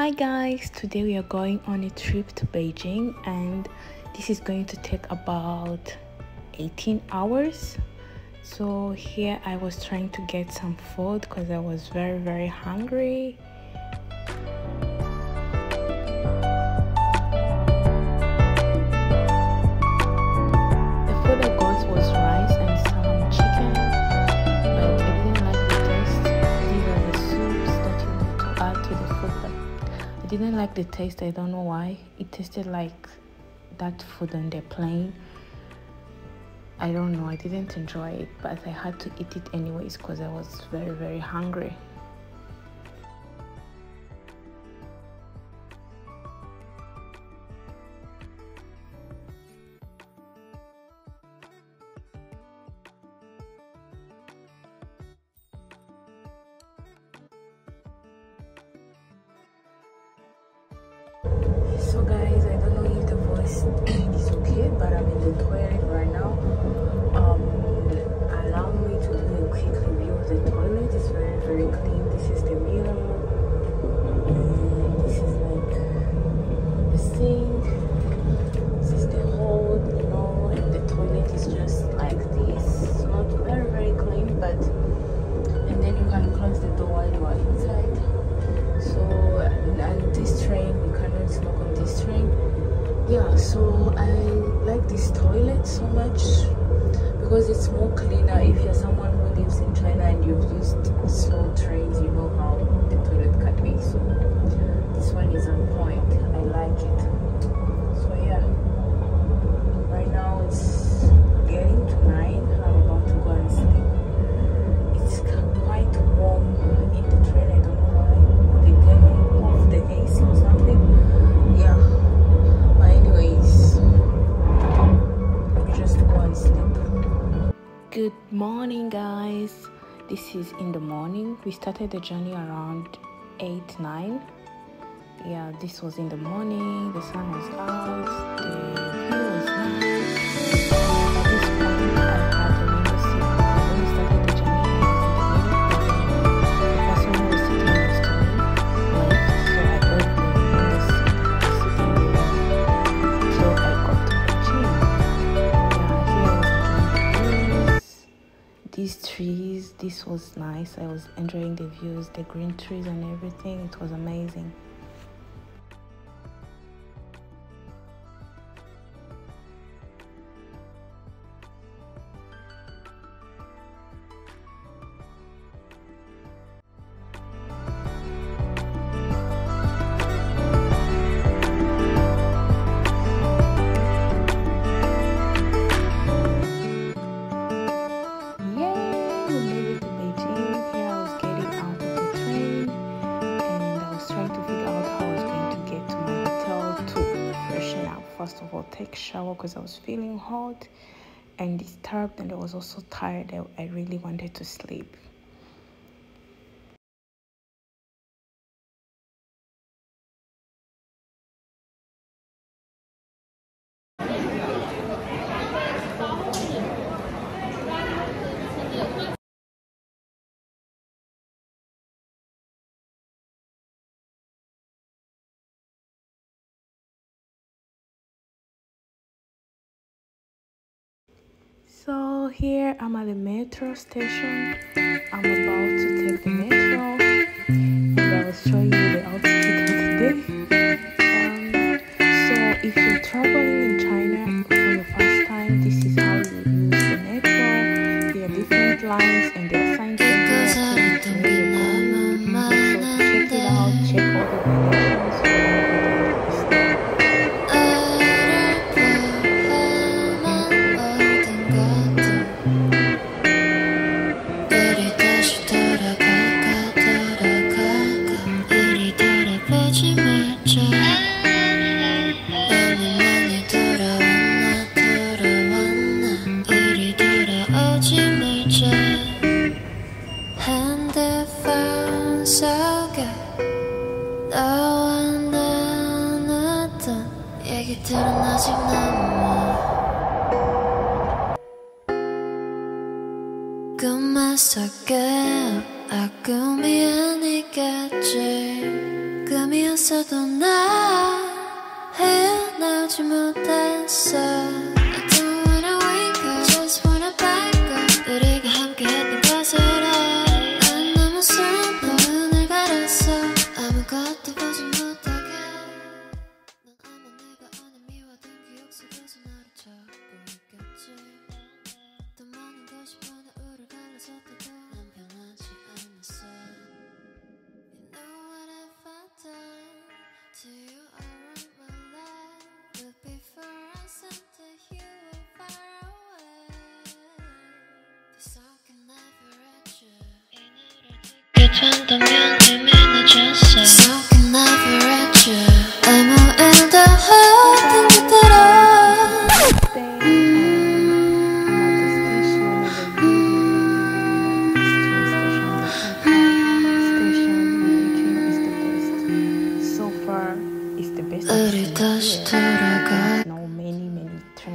Hi guys, today we are going on a trip to Beijing and this is going to take about 18 hours. So here I was trying to get some food because I was very very hungry didn't like the taste. I don't know why. It tasted like that food on the plane. I don't know. I didn't enjoy it, but I had to eat it anyways because I was very, very hungry. Guys i don't know if the voice is okay but i'm in the toilet right now so i like this toilet so much because it's more cleaner if you're someone who lives in china and you've used slow trains you know how the toilet can be so this one is on point. I like it is in the morning. We started the journey around 8 9 yeah this was in the morning. The sun was out. The this was nice. I was enjoying the views the green trees and everything. It was amazing Of take shower because I was feeling hot and disturbed and I was also tired. I really wanted to sleep. So here I'm at the metro station. I'm about to take the metro and I will show you the of the. Um, so if you're traveling in China for the first time, this is how you use the metro. There are different lines and 이틀은 아직 남아. 꿈만 속에 아 꿈이 아니겠지. 꿈이었어도 나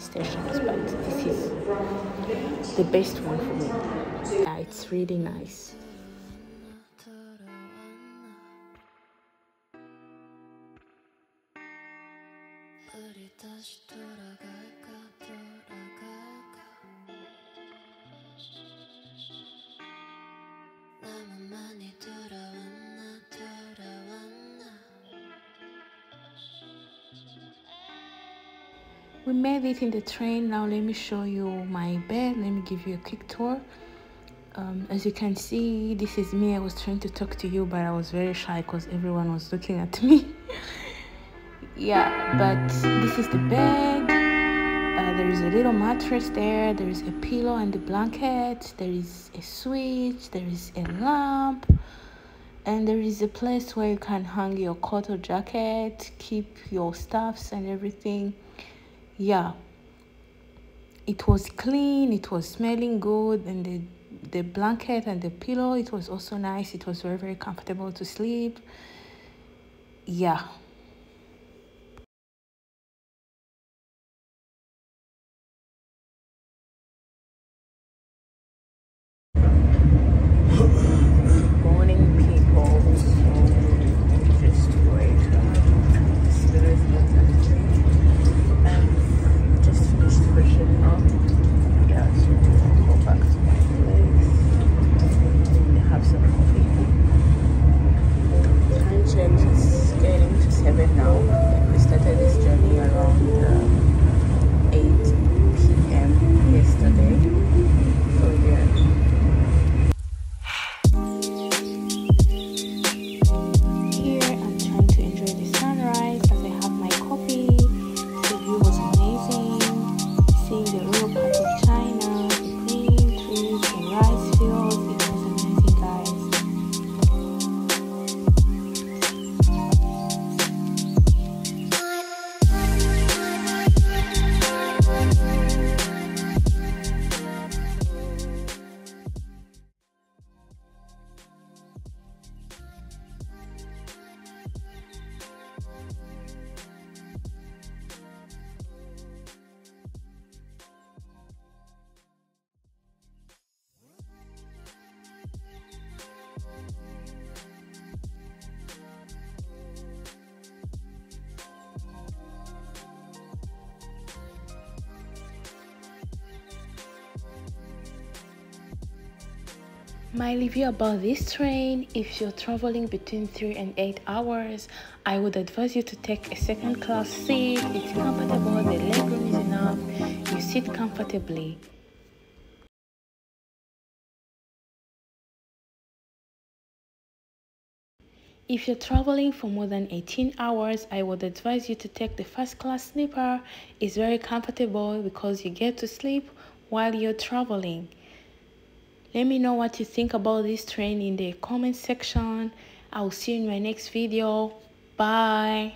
stations, but this is the best one for me. Yeah, it's really nice. We made it in the train. Now let me show you my bed. Let me give you a quick tour. Um, as you can see, this is me. I was trying to talk to you, but I was very shy because everyone was looking at me. yeah, but this is the bed. Uh, there is a little mattress there. There is a pillow and a blanket. There is a switch. There is a lamp. And there is a place where you can hang your coat or jacket, keep your stuffs and everything. Yeah. It was clean, it was smelling good, and the the blanket and the pillow, it was also nice. It was very, very comfortable to sleep. Yeah. My review about this train if you're traveling between 3 and 8 hours, I would advise you to take a second class seat. It's comfortable, the legroom is enough, you sit comfortably. If you're traveling for more than 18 hours, I would advise you to take the first class sleeper. It's very comfortable because you get to sleep while you're traveling. Let me know what you think about this train in the comment section. I'll see you in my next video. Bye.